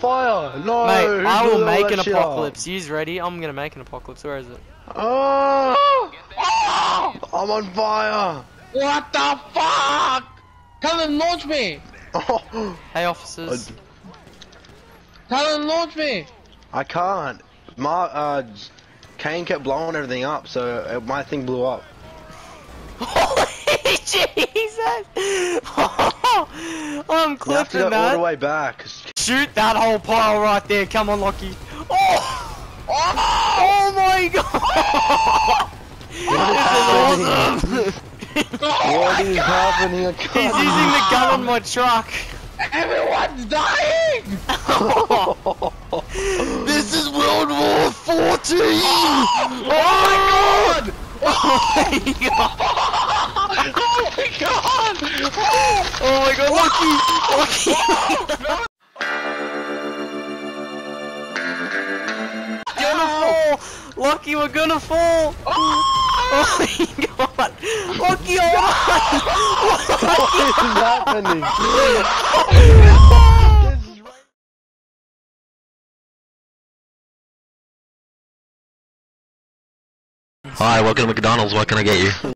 Fire! No! Mate, I will make an shit up? apocalypse. You's ready? I'm gonna make an apocalypse. Where is it? Oh! I'm on fire! What the fuck? Tell him launch me! Oh, Hey, officers. Tell him launch me! I can't. My uh, Kane kept blowing everything up, so uh, my thing blew up. Holy Jesus! I'm You have to clipping go all the way back. Shoot that whole pile right there. Come on, Lockie. Oh! Oh, oh my god! this is awesome! Oh what is happening? He's using the gun on my truck. Everyone's dying! This is World War 14! Oh my god! Oh my god! Oh my god! Oh my god, Lucky! Lucky! Lucky, we're gonna fall! Oh my god! Lucky, hold on! What is happening? Hi, welcome to McDonald's. What can I get you?